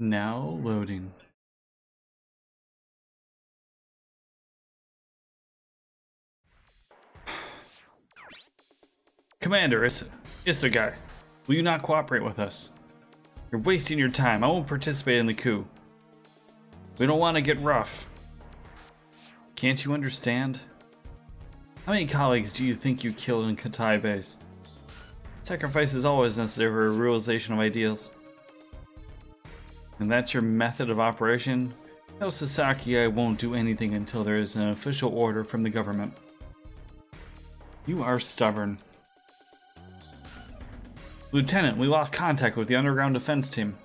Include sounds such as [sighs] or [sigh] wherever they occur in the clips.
Now loading. Commander, the guy. Will you not cooperate with us? You're wasting your time. I won't participate in the coup. We don't want to get rough. Can't you understand? How many colleagues do you think you killed in Katai base? Sacrifice is always necessary for a realization of ideals. And that's your method of operation? Tell Sasaki I won't do anything until there is an official order from the government. You are stubborn. Lieutenant, we lost contact with the underground defense team.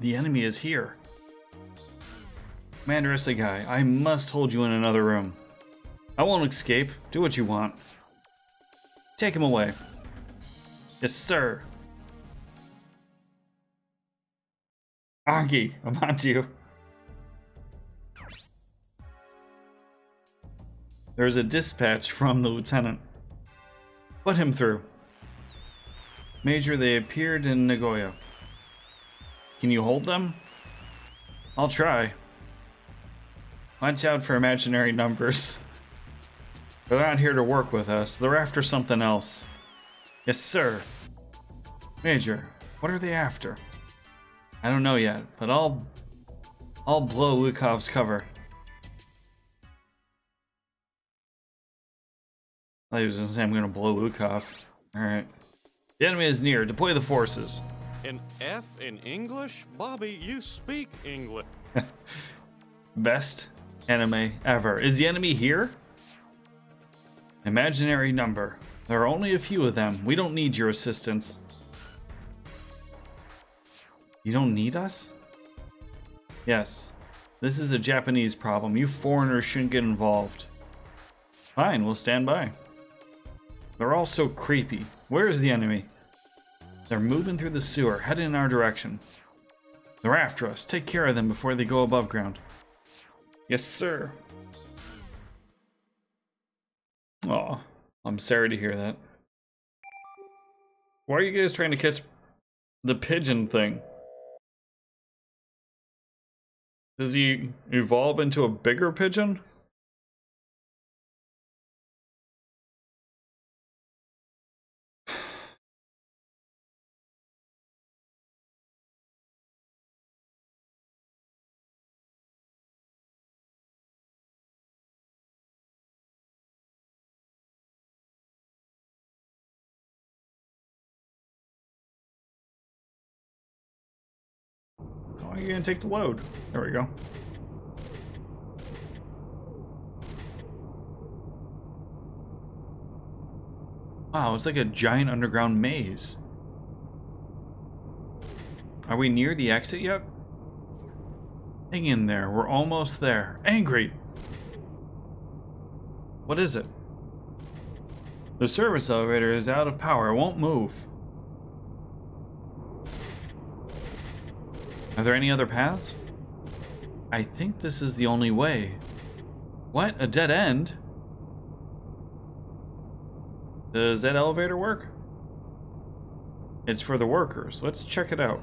The enemy is here. Commander Isegai, I must hold you in another room. I won't escape. Do what you want. Take him away. Yes, sir. Agi, I'm on to you. There's a dispatch from the lieutenant. Put him through. Major, they appeared in Nagoya. Can you hold them? I'll try. Watch out for imaginary numbers. [laughs] They're not here to work with us. They're after something else. Yes, sir. Major, what are they after? I don't know yet, but I'll... I'll blow Lukov's cover. I was gonna say I'm gonna blow Lukov. Alright. The enemy is near. Deploy the forces. An F in English? Bobby, you speak English. [laughs] Best anime ever. Is the enemy here? Imaginary number. There are only a few of them. We don't need your assistance. You don't need us? Yes. This is a Japanese problem. You foreigners shouldn't get involved. Fine, we'll stand by. They're all so creepy. Where is the enemy? They're moving through the sewer, heading in our direction. They're after us. Take care of them before they go above ground. Yes, sir. Aw, I'm sorry to hear that. Why are you guys trying to catch the pigeon thing? Does he evolve into a bigger pigeon? You gonna take the load? There we go. Wow, it's like a giant underground maze. Are we near the exit yet? Hang in there, we're almost there. Angry! What is it? The service elevator is out of power, it won't move. Are there any other paths? I think this is the only way. What? A dead end? Does that elevator work? It's for the workers. Let's check it out.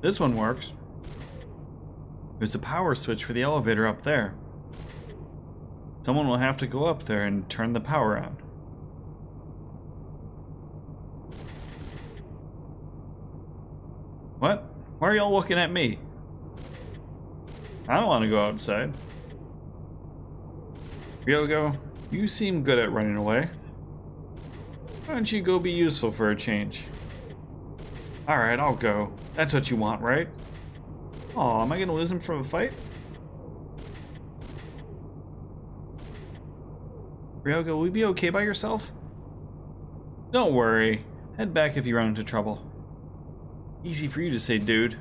This one works. There's a power switch for the elevator up there. Someone will have to go up there and turn the power on. What? Why are y'all looking at me? I don't want to go outside. Ryogo, you seem good at running away. Why don't you go be useful for a change? Alright, I'll go. That's what you want, right? Oh, am I gonna lose him from a fight? Ryogo, will you be okay by yourself? Don't worry. Head back if you run into trouble. Easy for you to say, dude.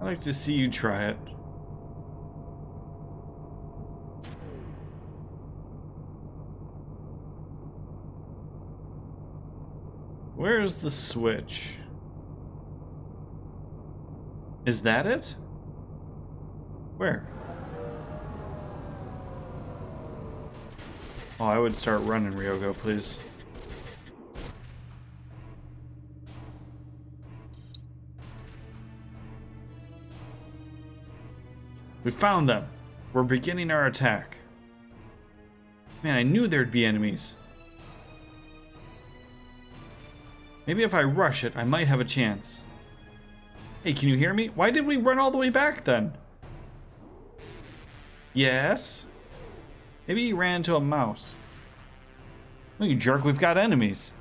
I'd like to see you try it. Where's the switch? Is that it? Where? Oh, I would start running, Ryogo, please. We found them. We're beginning our attack. Man, I knew there'd be enemies. Maybe if I rush it, I might have a chance. Hey, can you hear me? Why did we run all the way back then? Yes? Maybe he ran into a mouse. Oh, you jerk, we've got enemies.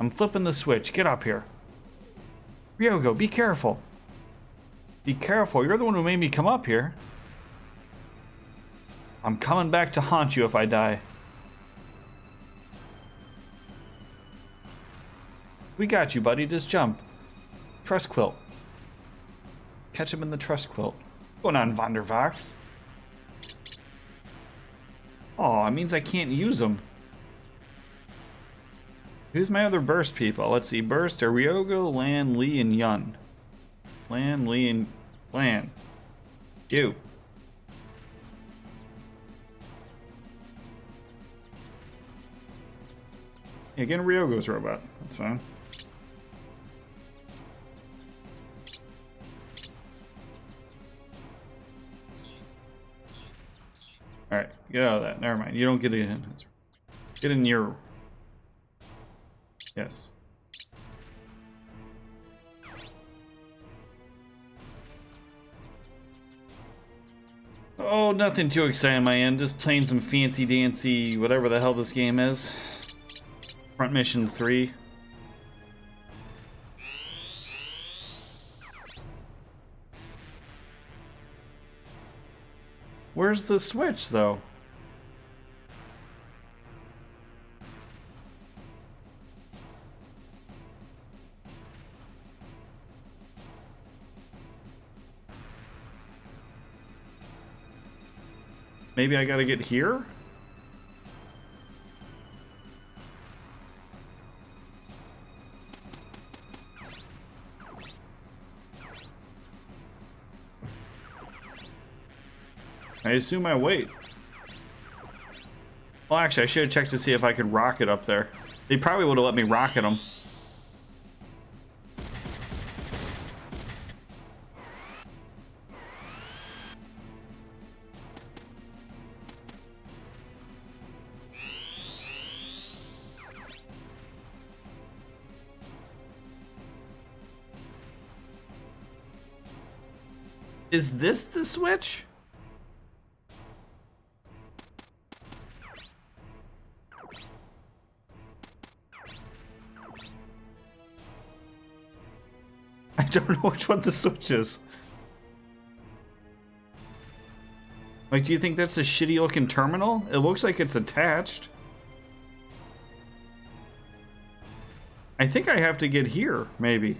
I'm flipping the switch. Get up here. Ryogo, be careful. Be careful, you're the one who made me come up here. I'm coming back to haunt you if I die. We got you, buddy. Just jump. Trust quilt. Catch him in the trust quilt. Going on, Vondervox. Oh, it means I can't use them. Who's my other burst people? Let's see. Burst are Ryogo, Lan, Lee, and Yun. Lan, Lee, and Lan. You. Yeah, get Ryogo's robot. That's fine. Alright, get out of that. Never mind. You don't get it in. Get in your... Yes. Oh, nothing too exciting my end. Just playing some fancy dancy, whatever the hell this game is. Front mission 3. Where's the switch, though? Maybe I gotta get here? Assume I wait. Well, actually, I should have checked to see if I could rocket up there. They probably would have let me rocket them. Is this the switch? Don't know which one the switch is. Like, do you think that's a shitty looking terminal? It looks like it's attached. I think I have to get here, maybe.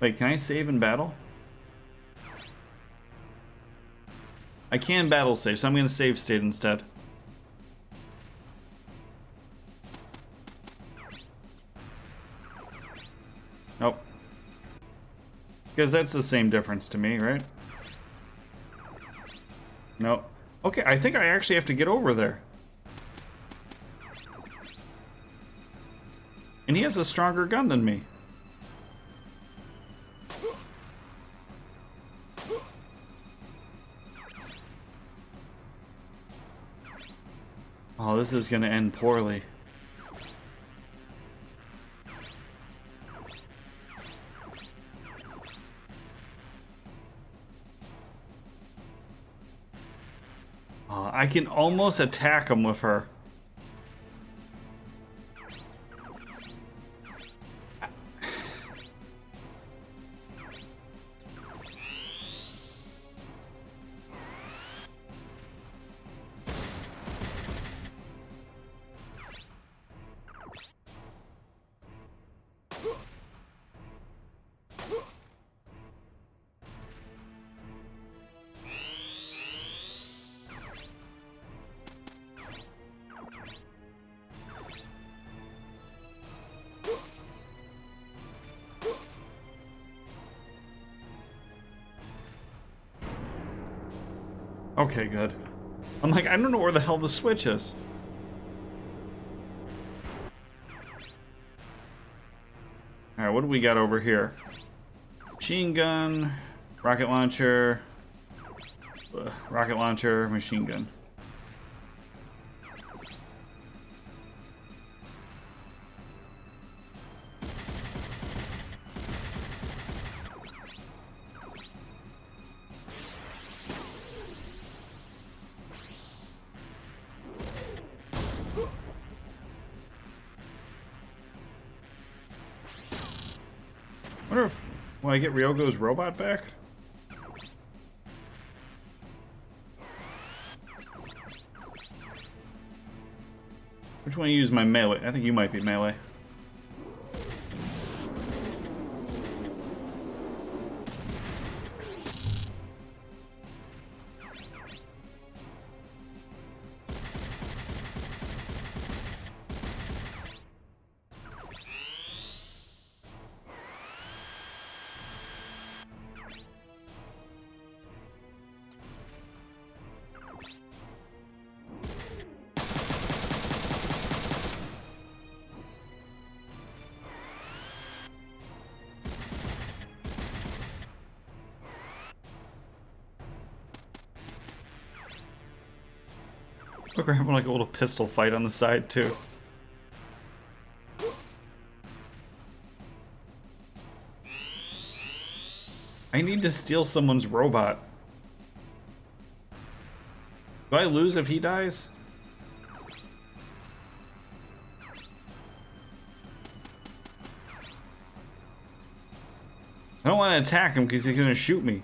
Wait, can I save in battle? I can battle save, so I'm going to save state instead. Because that's the same difference to me, right? No. Okay, I think I actually have to get over there. And he has a stronger gun than me. Oh, this is gonna end poorly. I can almost attack him with her. Okay, good. I'm like, I don't know where the hell the switch is. Alright, what do we got over here? Machine gun, rocket launcher, uh, rocket launcher, machine gun. I get Ryogo's robot back? Which one you use my melee? I think you might be melee. We're having like a little pistol fight on the side too. I need to steal someone's robot. Do I lose if he dies? I don't want to attack him because he's going to shoot me.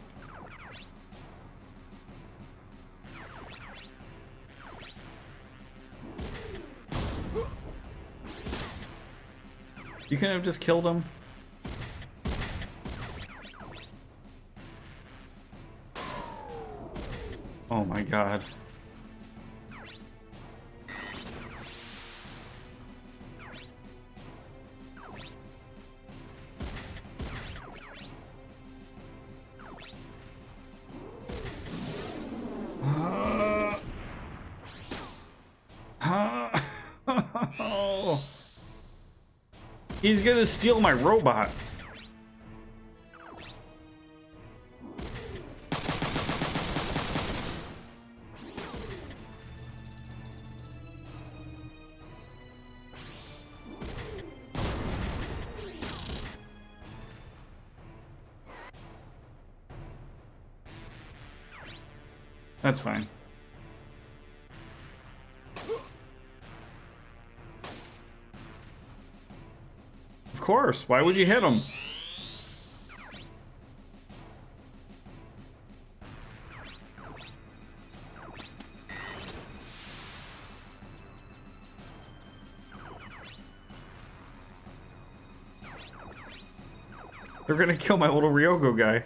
You couldn't have just killed him? Oh my god. He's gonna steal my robot. That's fine. Course. Why would you hit him? They're gonna kill my little Ryogo guy.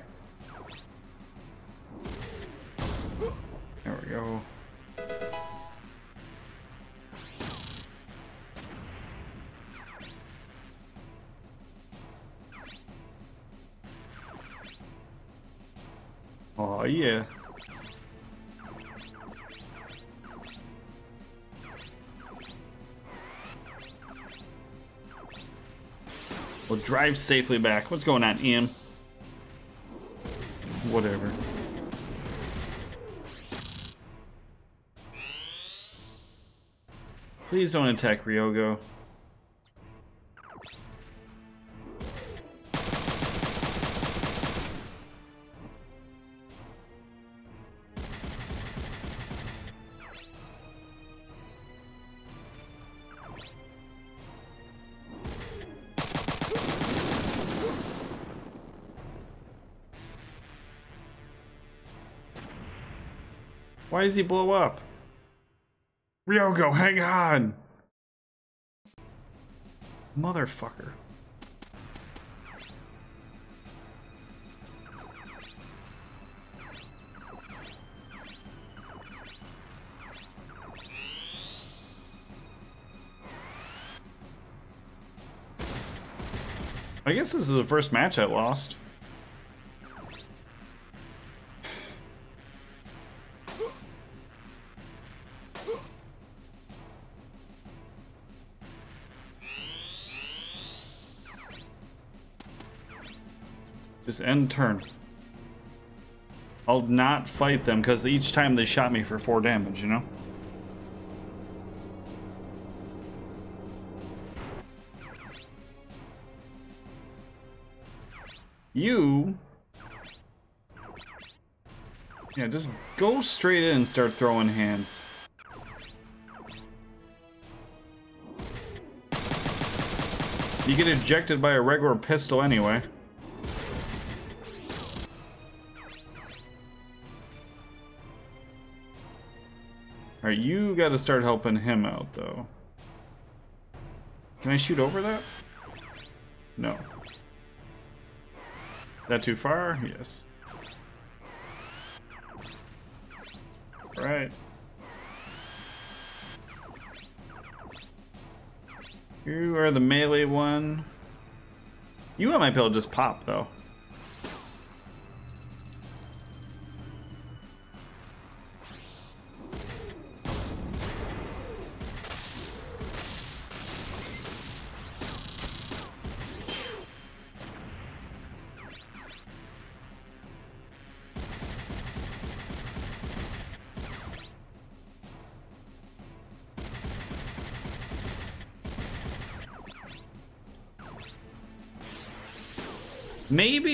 Drive safely back. What's going on, Ian? Whatever. Please don't attack Ryogo. Why does he blow up? Ryogo, hang on! Motherfucker. I guess this is the first match I lost. Just end turn. I'll not fight them because each time they shot me for four damage, you know? You... Yeah, just go straight in and start throwing hands. You get ejected by a regular pistol anyway. You gotta start helping him out, though. Can I shoot over that? No. That too far? Yes. Right. You are the melee one. You be able to just pop, though.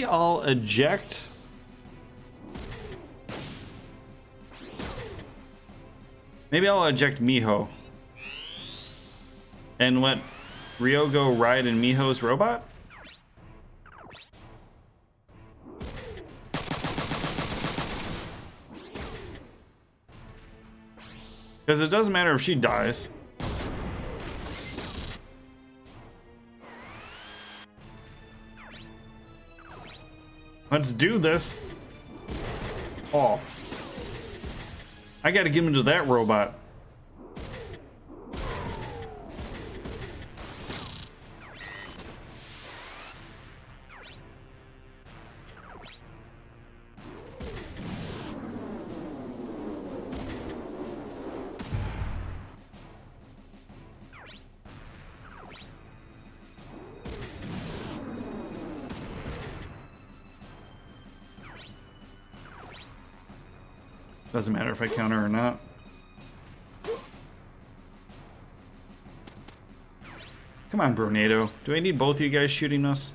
I'll eject. Maybe I'll eject Miho. And let Ryogo ride in Miho's robot? Because it doesn't matter if she dies. Let's do this. Oh. I gotta get into that robot. Doesn't matter if I counter or not. Come on, Bronado. Do I need both of you guys shooting us?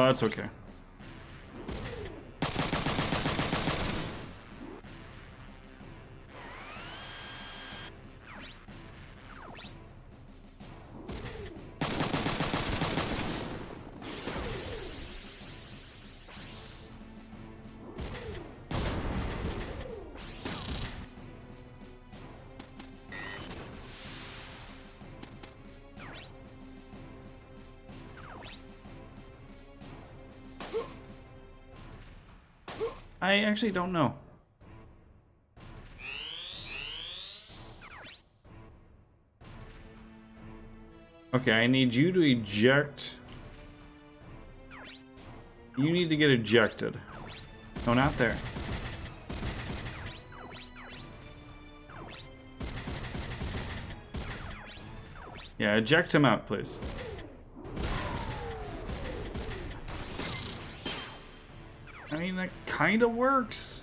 Oh, that's okay. I actually don't know. Okay, I need you to eject. You need to get ejected. No, not there. Yeah, eject him out, please. I mean, that kind of works.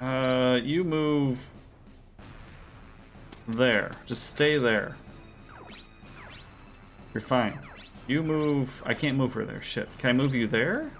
Uh, you move there. Just stay there. You're fine. You move... I can't move her there. Shit. Can I move you there?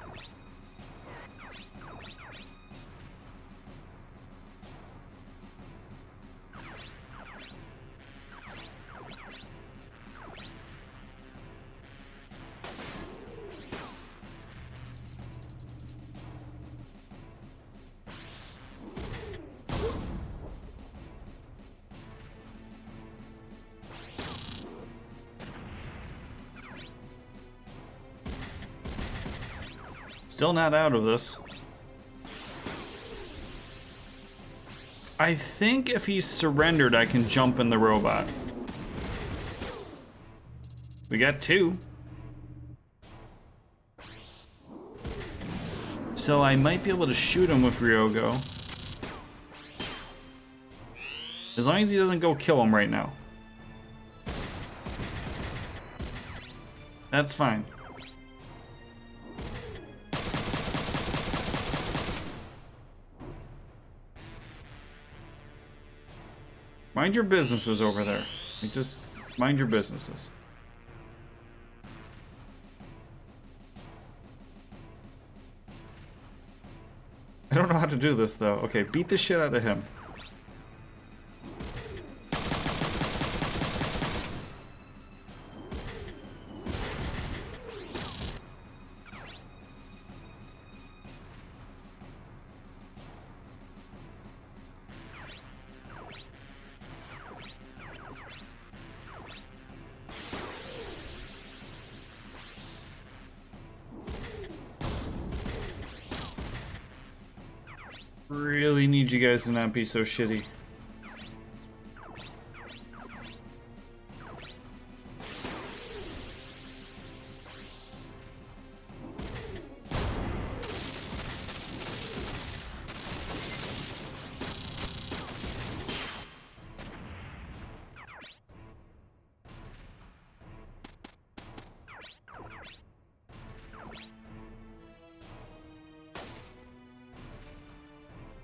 Still not out of this. I think if he's surrendered, I can jump in the robot. We got two. So I might be able to shoot him with Ryogo. As long as he doesn't go kill him right now. That's fine. Mind your businesses over there. Like, just mind your businesses. I don't know how to do this, though. Okay, beat the shit out of him. Need you guys to not be so shitty.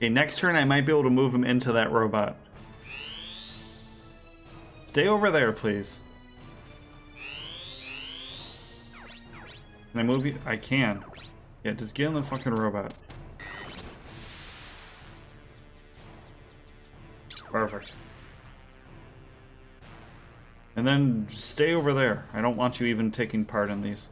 Okay, next turn I might be able to move him into that robot. Stay over there, please. Can I move you? I can. Yeah, just get in the fucking robot. Perfect. And then stay over there. I don't want you even taking part in these.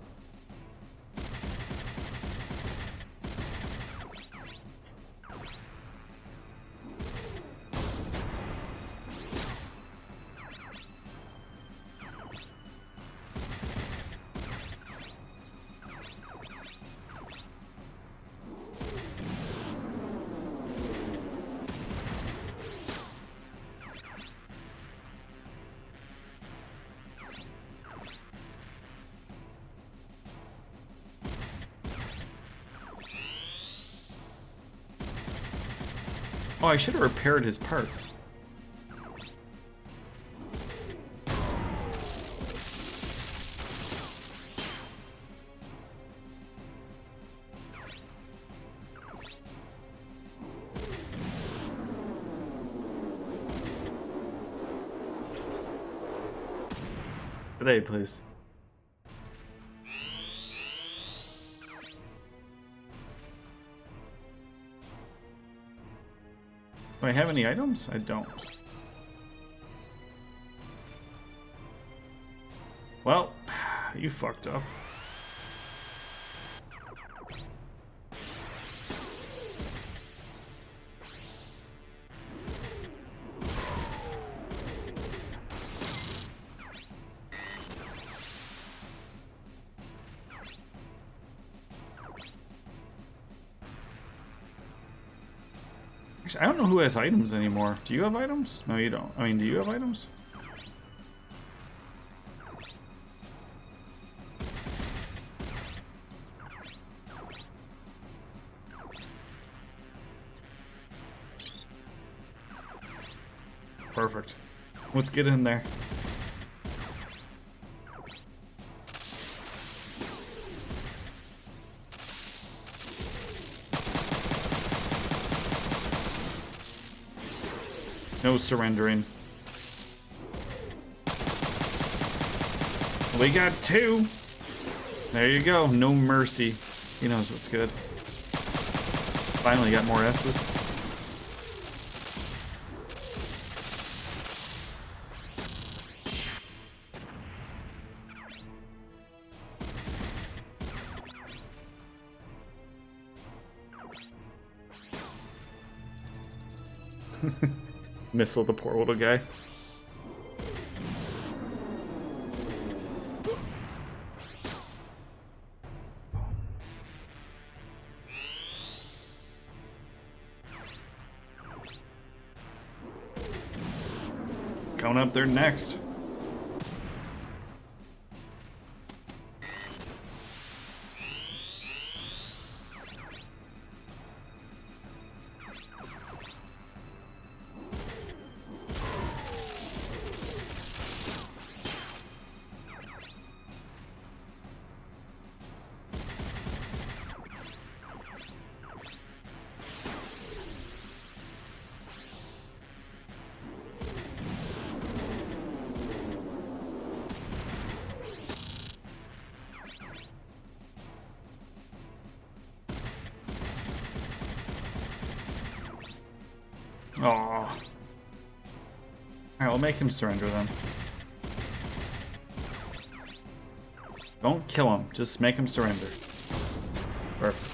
I should have repaired his parts. Today, please. Have any items? I don't. Well, [sighs] you fucked up. has items anymore. Do you have items? No, you don't. I mean, do you have items? Perfect. Let's get in there. No surrendering. We got two. There you go. No mercy. He knows what's good. Finally got more S's. Missile the poor little guy. Coming up there next. Make him surrender then. Don't kill him, just make him surrender. Perfect.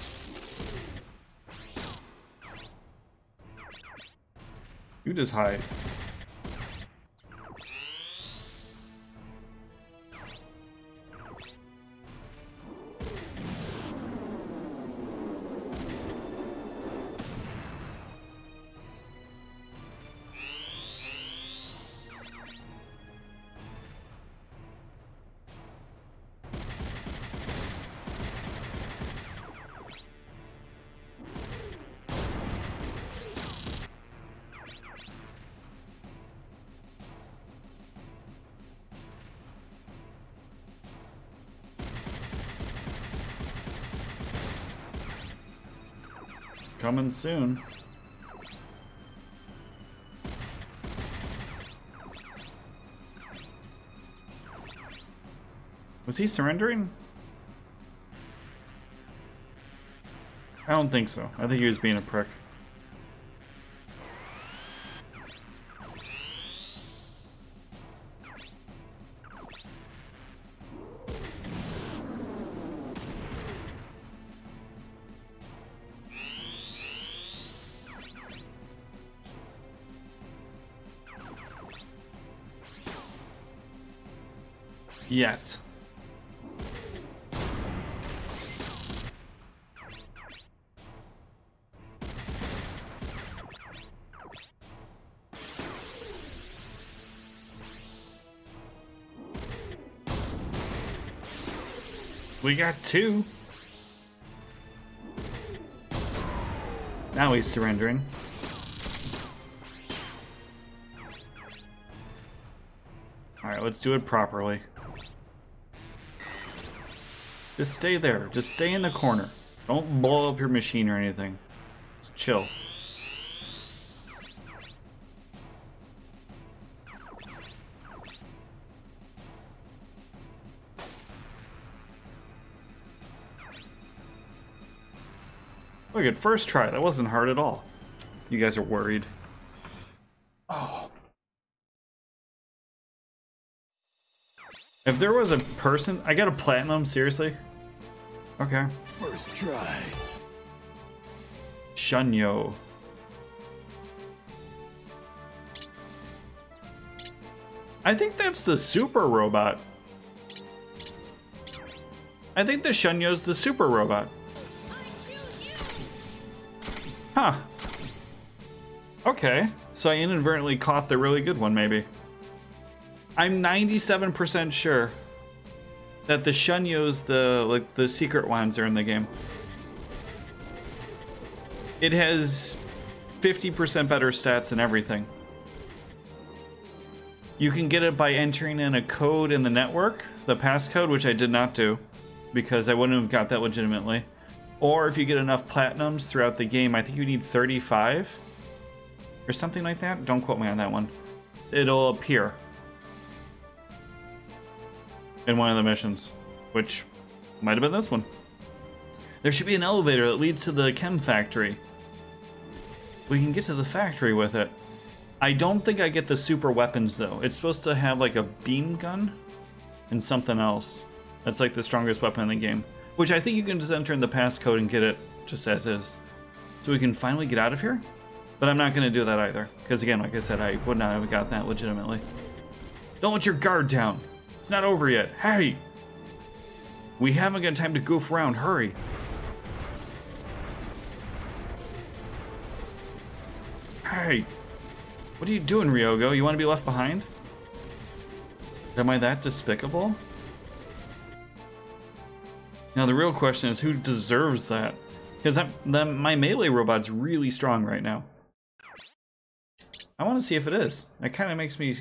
You just hide. Coming soon. Was he surrendering? I don't think so. I think he was being a prick. Yet. We got two. Now he's surrendering. Alright, let's do it properly. Just stay there. Just stay in the corner. Don't blow up your machine or anything. Just chill. Look at first try. That wasn't hard at all. You guys are worried. Oh. If there was a person, I got a platinum, seriously? Okay. First try. Shunyo. I think that's the super robot. I think the Shunyo's the super robot. Huh. Okay. So I inadvertently caught the really good one, maybe. I'm 97% sure that the Shunyos, the like the secret ones, are in the game. It has 50% better stats and everything. You can get it by entering in a code in the network, the passcode, which I did not do because I wouldn't have got that legitimately. Or if you get enough platinums throughout the game, I think you need 35 or something like that. Don't quote me on that one. It'll appear in one of the missions, which might have been this one. There should be an elevator that leads to the chem factory. We can get to the factory with it. I don't think I get the super weapons though. It's supposed to have like a beam gun and something else. That's like the strongest weapon in the game. Which I think you can just enter in the passcode and get it just as is. So we can finally get out of here? But I'm not going to do that either. Because again, like I said, I would not have gotten that legitimately. Don't let your guard down. It's not over yet. Hey! We haven't got time to goof around. Hurry. Hey! What are you doing, Ryogo? You want to be left behind? Am I that despicable? Now the real question is who deserves that? Because my melee robot's really strong right now. I want to see if it is. It kind of makes me...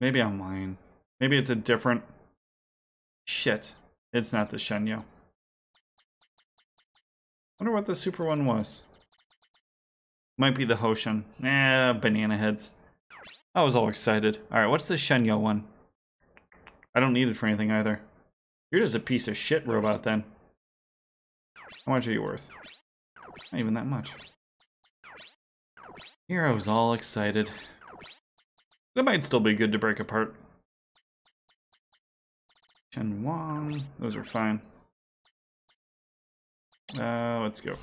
Maybe I'm lying. Maybe it's a different... Shit. It's not the Shenyo. wonder what the super one was. Might be the Hoshin. Eh, banana heads. I was all excited. Alright, what's the Shenyo one? I don't need it for anything either. You're just a piece of shit robot then. How much are you worth? Not even that much. Here I was all excited. That might still be good to break apart. Chen Wang, those are fine. Uh, let's go.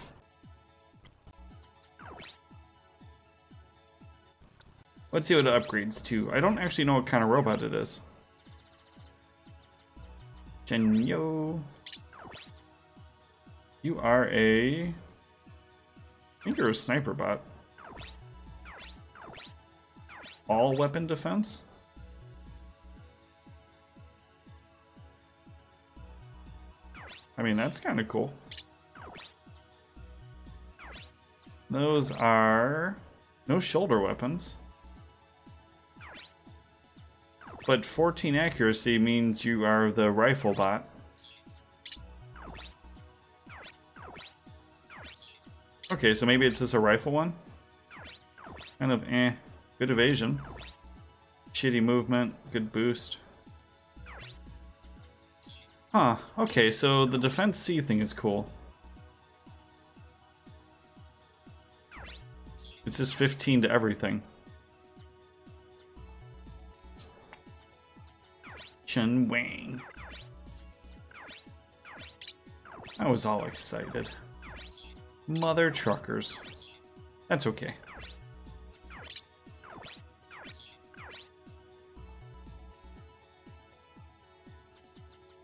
Let's see what it upgrades to. I don't actually know what kind of robot it is. Chen Genyo. You are a... I think you're a sniper bot. All weapon defense? I mean, that's kind of cool. Those are no shoulder weapons. But 14 accuracy means you are the rifle bot. Okay, so maybe it's just a rifle one? Kind of eh. Good evasion. Shitty movement, good boost. Huh, okay, so the defense C thing is cool. It's just 15 to everything. Chen Wang. I was all excited. Mother truckers. That's okay.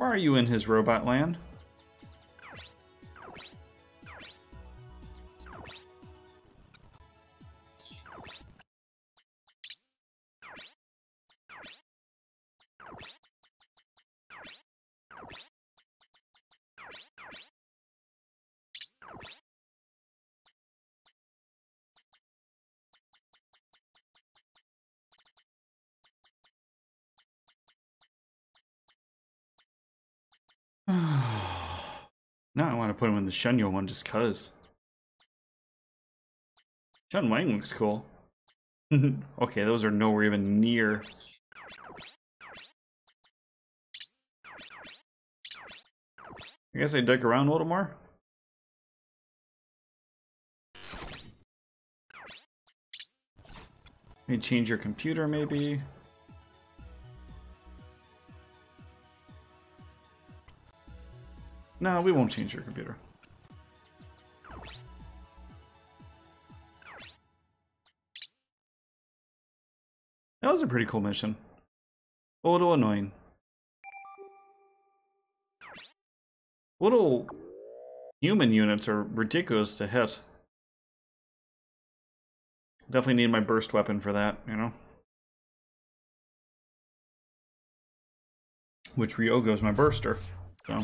Why are you in his robot land? [sighs] now I want to put him in the Shenyo one just cuz. Chen Wang looks cool. [laughs] okay, those are nowhere even near. I guess I dig around a little more. Maybe change your computer, maybe. No, we won't change your computer. That was a pretty cool mission. A little annoying. Little human units are ridiculous to hit. Definitely need my burst weapon for that, you know? Which Ryogo's my burster, so...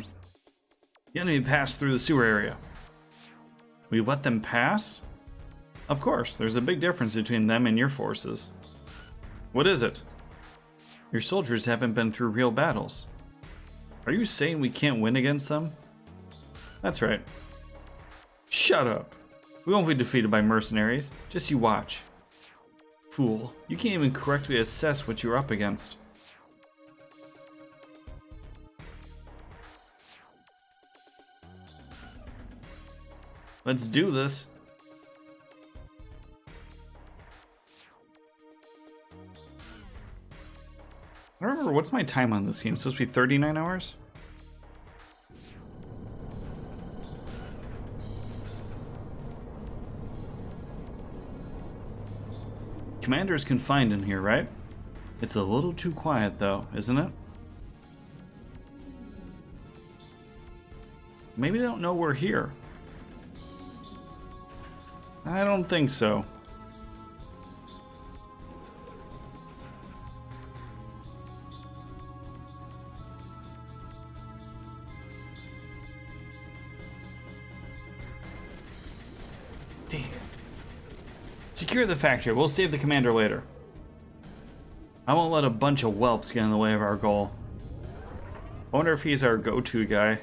The enemy passed through the sewer area. We let them pass? Of course, there's a big difference between them and your forces. What is it? Your soldiers haven't been through real battles. Are you saying we can't win against them? That's right. Shut up. We won't be defeated by mercenaries. Just you watch. Fool, you can't even correctly assess what you're up against. Let's do this. I remember what's my time on this game. It's supposed to be 39 hours? Commander is confined in here, right? It's a little too quiet though, isn't it? Maybe they don't know we're here. I don't think so. Damn. Secure the factory. We'll save the commander later. I won't let a bunch of whelps get in the way of our goal. I wonder if he's our go-to guy.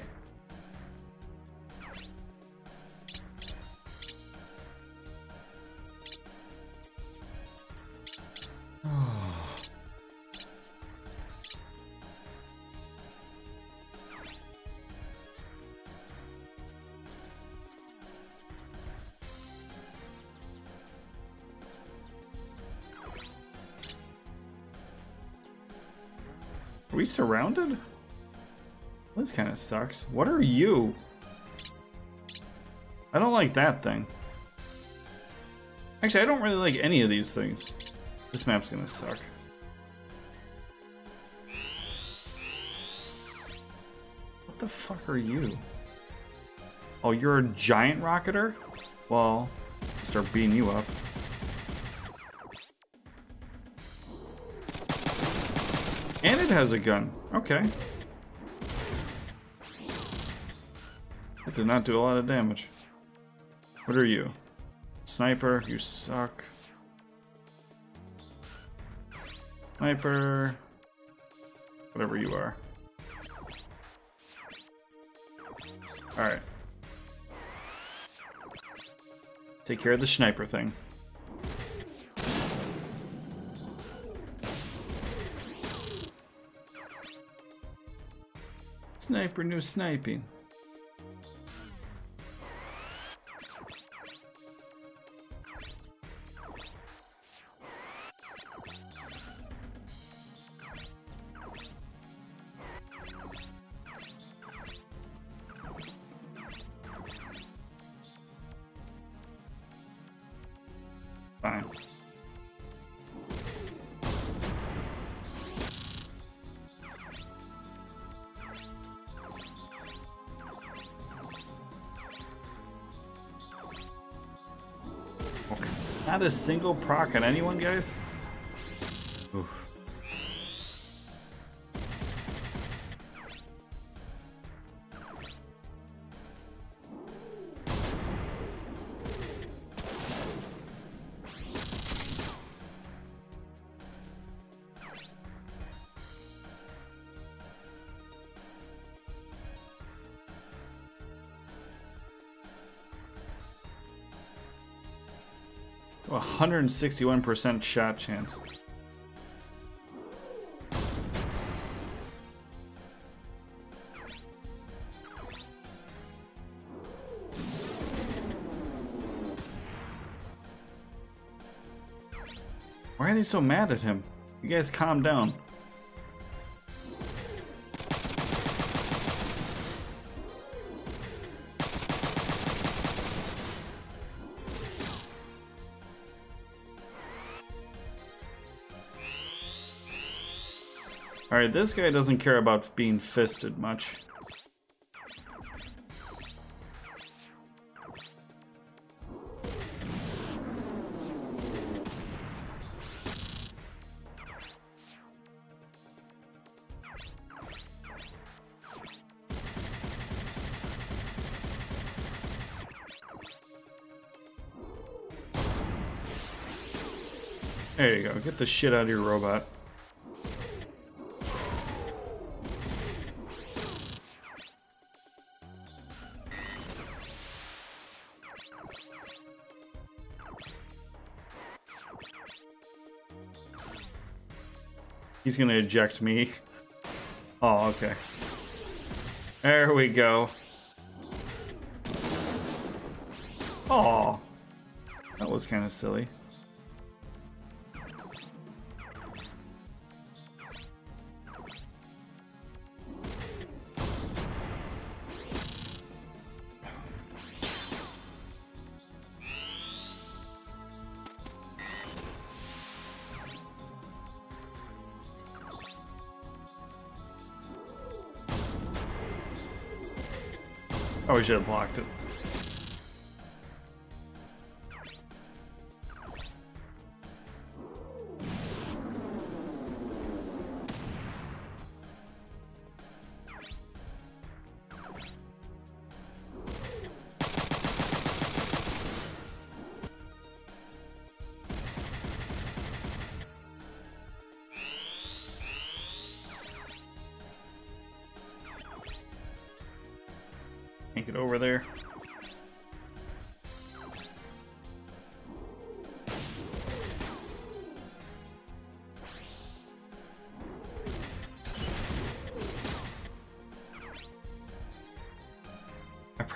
Surrounded? This kind of sucks. What are you? I don't like that thing. Actually, I don't really like any of these things. This map's gonna suck. What the fuck are you? Oh, you're a giant rocketer? Well, I'll start beating you up. Has a gun. Okay. That did not do a lot of damage. What are you? Sniper, you suck. Sniper. Whatever you are. Alright. Take care of the sniper thing. Sniper, no sniping. Not a single proc on anyone, guys? 161% shot chance. Why are they so mad at him? You guys calm down. Alright, this guy doesn't care about being fisted much. There you go. Get the shit out of your robot. He's gonna eject me. Oh, okay. There we go. Oh, that was kind of silly. Should have blocked it.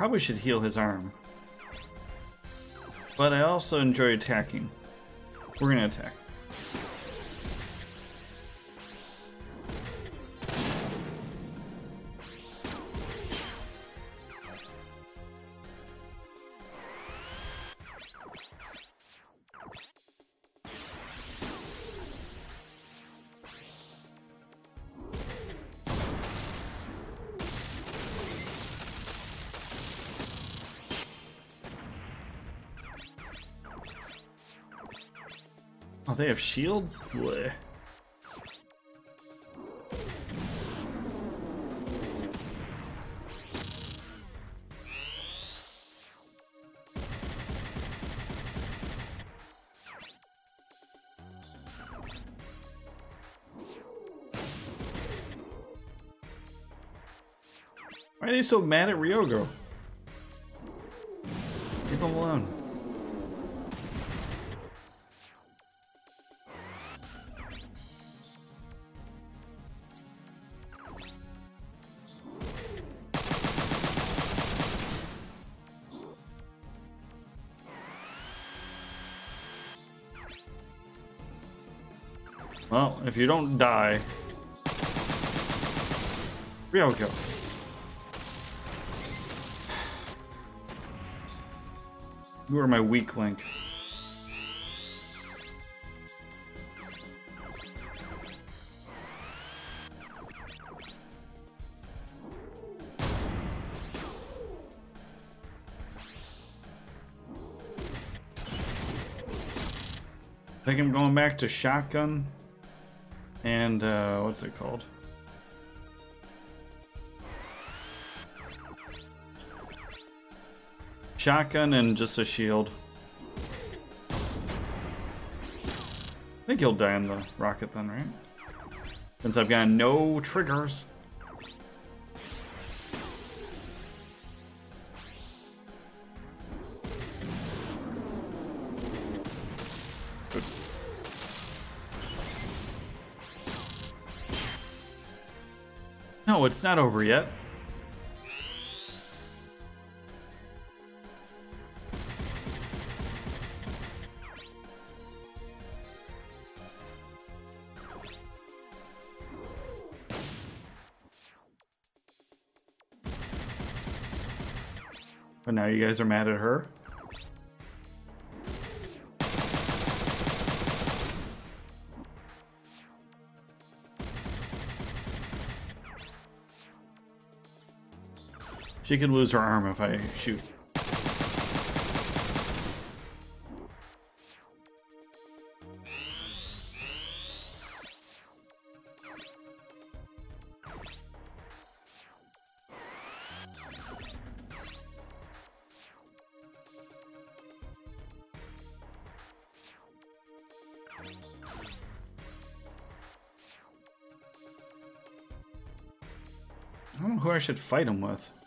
Probably should heal his arm. But I also enjoy attacking. We're gonna attack. Oh, they have shields? Bleh. Why are they so mad at Ryogo? You don't die, Ryogo. You are my weak link. I think I'm going back to shotgun and uh, what's it called? Shotgun and just a shield. I think he'll die in the rocket then, right? Since I've got no triggers. No, it's not over yet. But now you guys are mad at her? She could lose her arm if I shoot. I don't know who I should fight him with.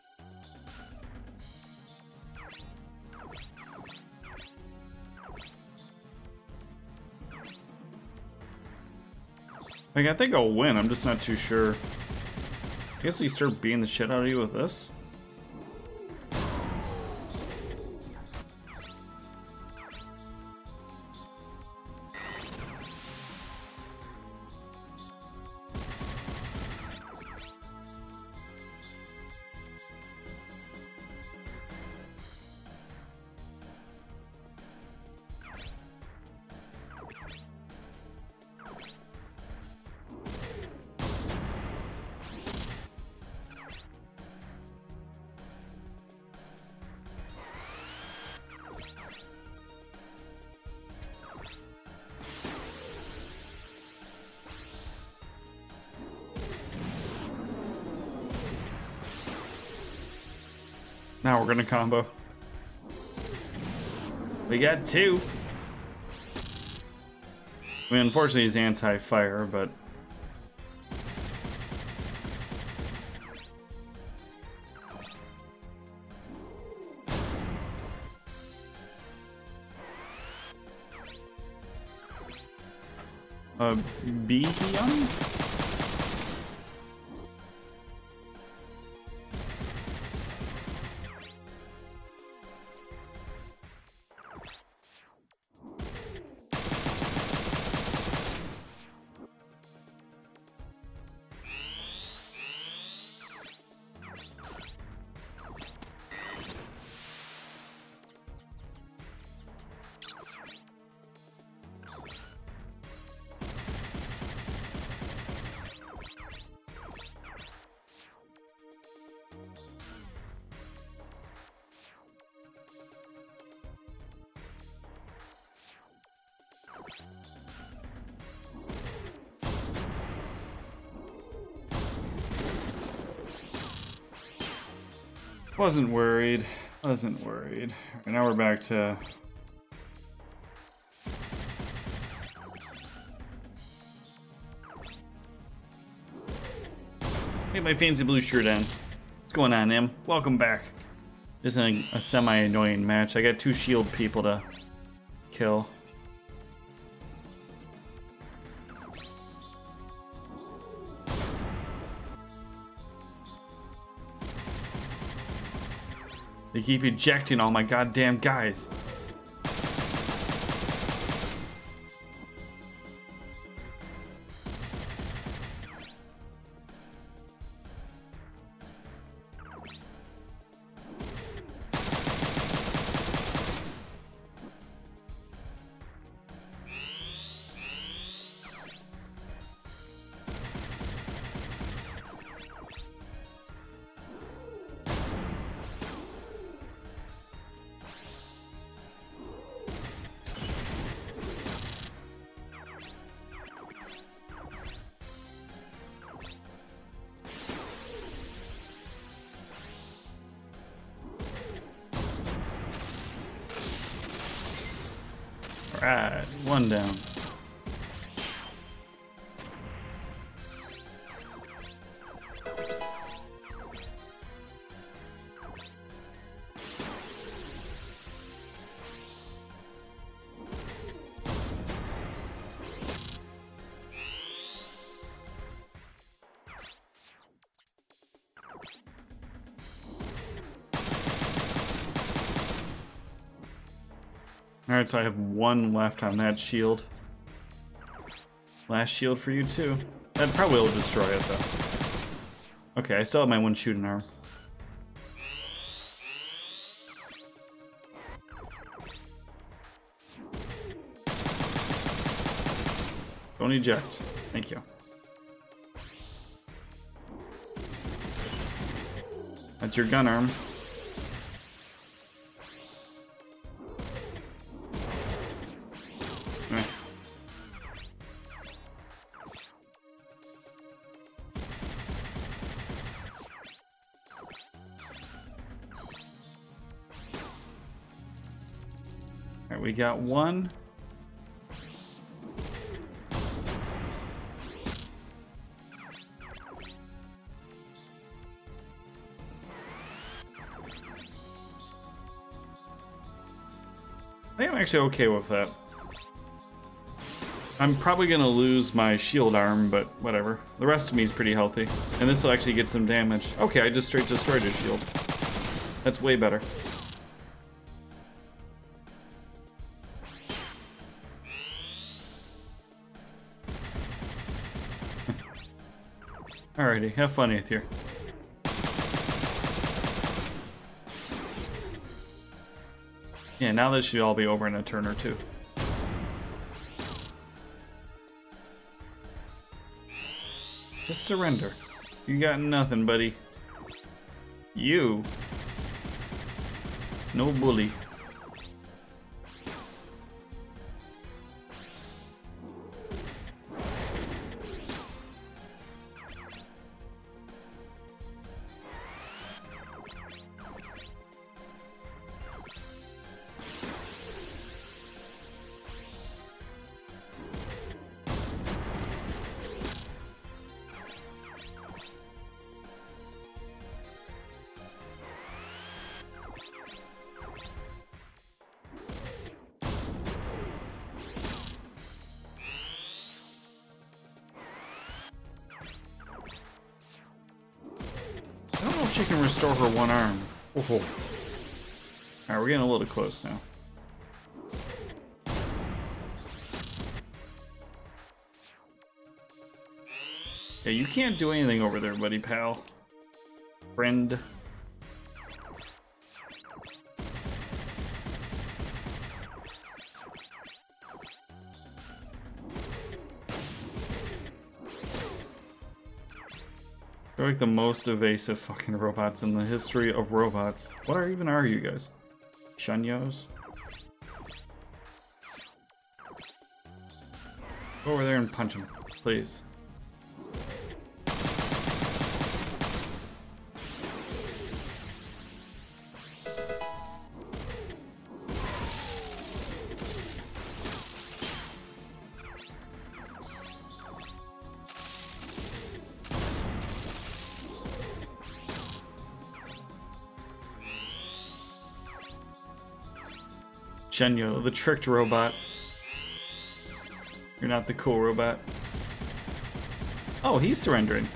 Like, I think I'll win, I'm just not too sure. I guess we start beating the shit out of you with this. Now we're gonna combo. We got two. I mean, unfortunately, he's anti-fire, but... Uh? Wasn't worried. Wasn't worried. And now we're back to... Get my fancy blue shirt on. What's going on, Em? Welcome back. This is a, a semi-annoying match. I got two shield people to kill. They keep ejecting all my goddamn guys. Alright, so I have one left on that shield. Last shield for you too. That probably will destroy it though. Okay, I still have my one shooting arm. Don't eject. Thank you. That's your gun arm. We got one. I think I'm actually okay with that. I'm probably gonna lose my shield arm, but whatever. The rest of me is pretty healthy. And this will actually get some damage. Okay, I just straight destroyed his shield. That's way better. Alrighty, have fun, Aether. Yeah, now this should all be over in a turn or two. Just surrender. You got nothing, buddy. You. No bully. She can restore her one arm. Alright, we're getting a little close now. Yeah, you can't do anything over there, buddy pal. Friend. They're like the most evasive fucking robots in the history of robots. What are even are you guys? Shunyos? Go over there and punch him, please. Shenyo, the tricked robot. You're not the cool robot. Oh, he's surrendering.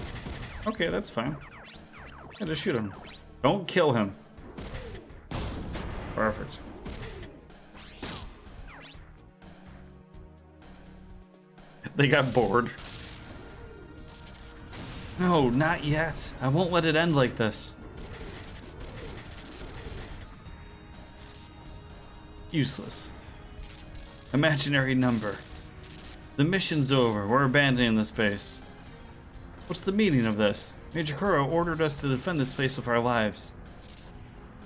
Okay, that's fine. Yeah, just shoot him. Don't kill him. Perfect. [laughs] They got bored. No, not yet. I won't let it end like this. Useless. Imaginary number. The mission's over. We're abandoning this base. What's the meaning of this? Major Kuro ordered us to defend this place with our lives.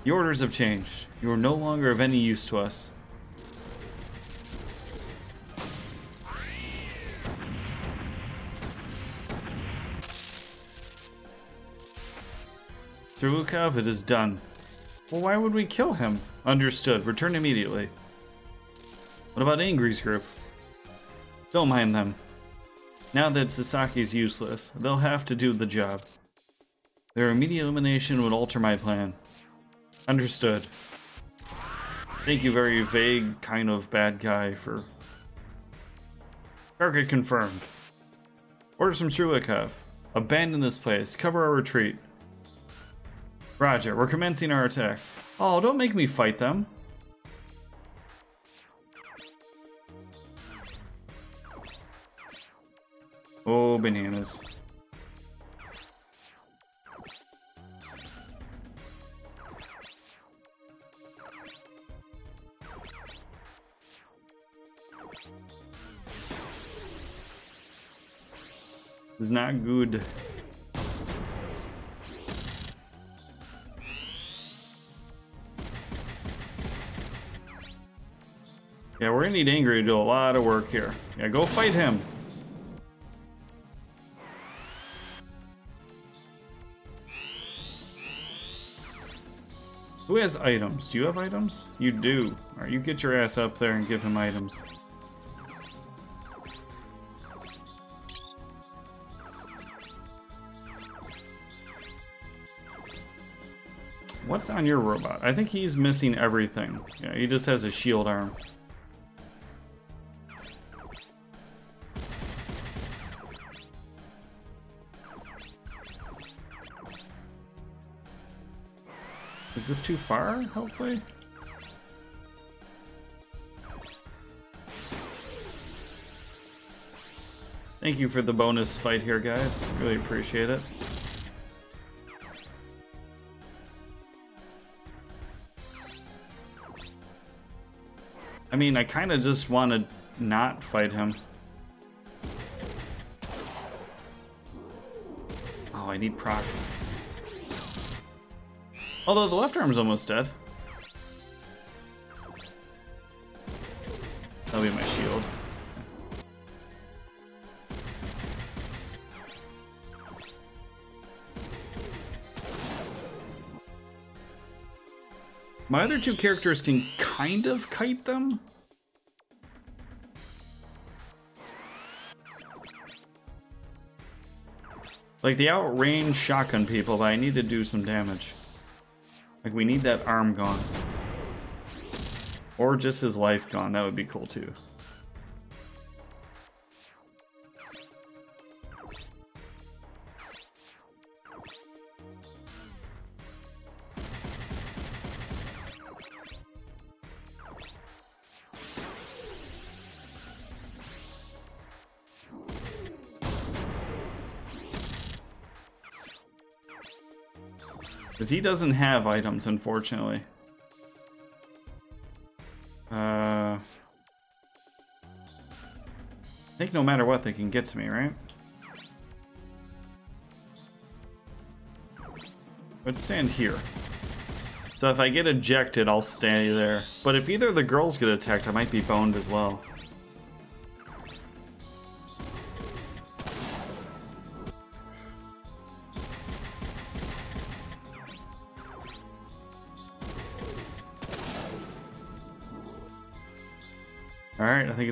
The orders have changed. You are no longer of any use to us. Zerlukov, it is done. Well, why would we kill him? Understood. Return immediately. What about Angry's group? Don't mind them. Now that Sasaki's useless, they'll have to do the job. Their immediate elimination would alter my plan. Understood. Thank you, very vague kind of bad guy, for... Target confirmed. Order some Strulikov. Abandon this place. Cover our retreat. Roger, we're commencing our attack. Oh, don't make me fight them. Oh, bananas. Is not good. Yeah, we're gonna need Angry to do a lot of work here. Yeah, go fight him. Who has items? Do you have items? You do. Alright, you get your ass up there and give him items. What's on your robot? I think he's missing everything. Yeah, he just has a shield arm. Too far, hopefully? Thank you for the bonus fight here, guys. Really appreciate it. I mean, I kind of just want to not fight him. Oh, I need procs. Although the left arm's almost dead. That'll be my shield. My other two characters can kind of kite them. Like the outrange shotgun people, but I need to do some damage. Like we need that arm gone. Or just his life gone, that would be cool too. Because he doesn't have items, unfortunately. Uh, I think no matter what, they can get to me, right? Let's stand here. So if I get ejected, I'll stay there. But if either of the girls get attacked, I might be boned as well.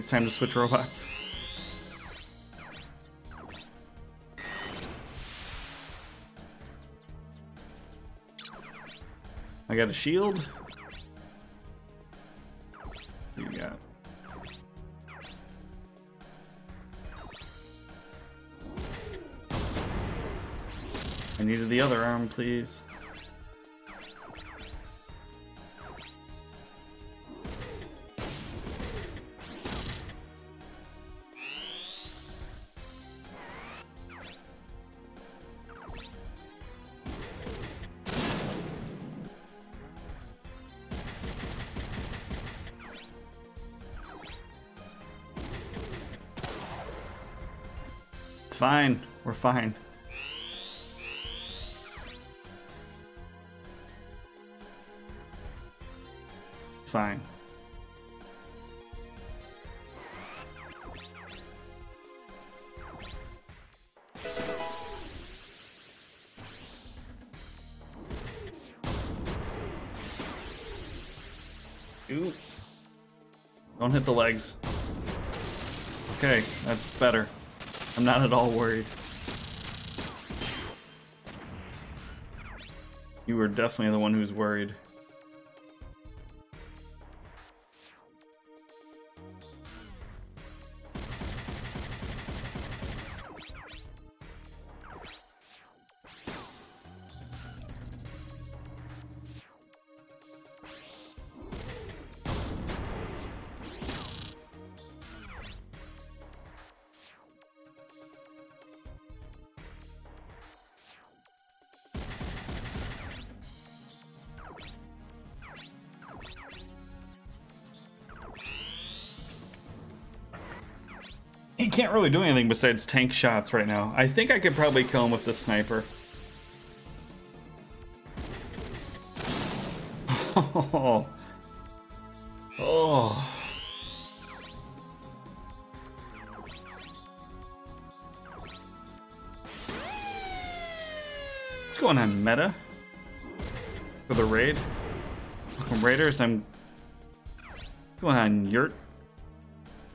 It's time to switch robots. I got a shield. You got? I needed the other arm, please. Fine. We're fine. It's fine. Ooh. Don't hit the legs. Okay, that's better. I'm not at all worried. You were definitely the one who's worried. Really do anything besides tank shots right now. I think I could probably kill him with the sniper. Oh. [laughs] Oh. What's going on, meta? For the raid? Welcome, Raiders. I'm going on, Yurt.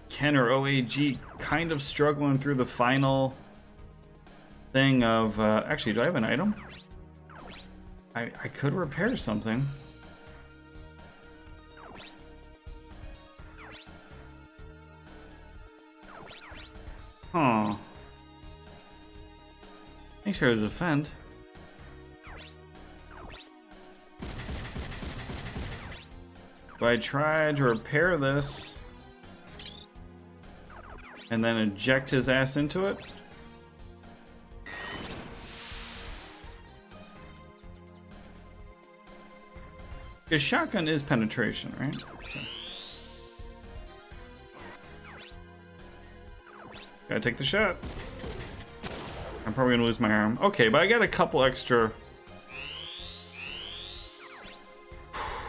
Ken or OAG kind of struggling through the final thing of... Uh, actually, do I have an item? I, I could repair something. Huh. Make sure to defend. Do I try to repair this and then eject his ass into it? Because shotgun is penetration, right? Gotta take the shot. I'm probably gonna lose my arm. Okay, but I got a couple extra.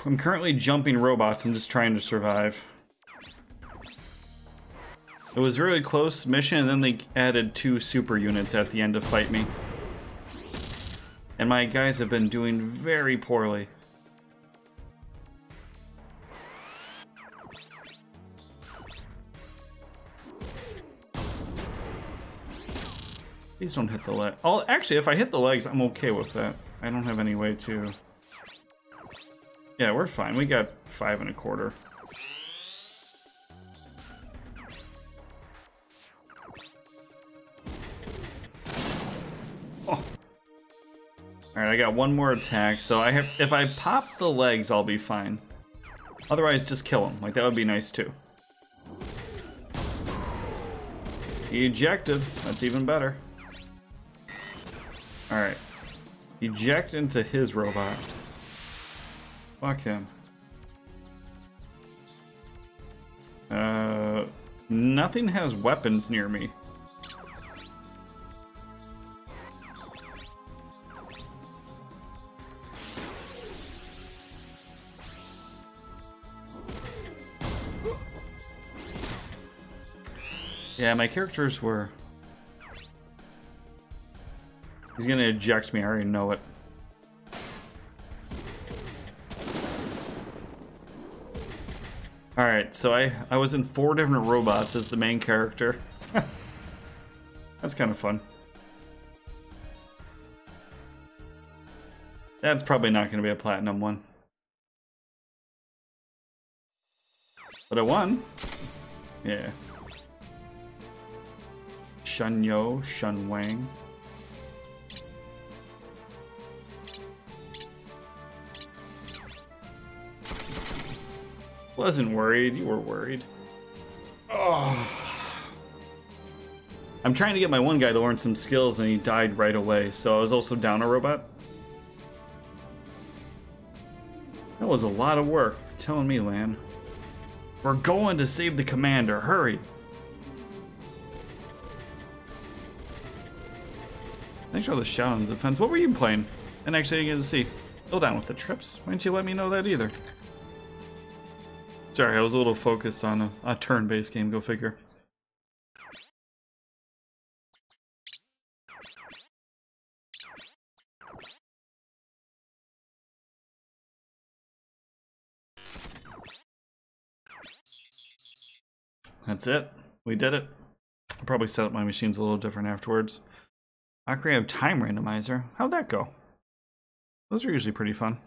I'm currently jumping robots I'm just trying to survive. It was really close mission, and then they added two super units at the end to fight me. And my guys have been doing very poorly. Please don't hit the leg. Oh, actually, if I hit the legs, I'm okay with that. I don't have any way to... Yeah, we're fine. We got five and a quarter. Alright, I got one more attack, so I have if I pop the legs, I'll be fine. Otherwise, just kill him. Like, that would be nice, too. Ejected. That's even better. Alright. Eject into his robot. Fuck him. Uh, nothing has weapons near me. Yeah, my characters were He's gonna eject me, I already know it. Alright, so I, I was in four different robots as the main character. [laughs] That's kind of fun. That's probably not going to be a platinum one. But I won. Yeah. Shun Yo, Shun Wang. Wasn't worried. You were worried. Oh. I'm trying to get my one guy to learn some skills and he died right away, so I was also down a robot. That was a lot of work. Telling me, Lan. We're going to save the commander. Hurry. Thanks for the shout on the defense. What were you playing? And actually, I get to see. Still down with the trips. Why didn't you let me know that either? Sorry, I was a little focused on a, a turn-based game, go figure. That's it. We did it. I'll probably set up my machines a little different afterwards. I create a time randomizer. How'd that go? Those are usually pretty fun.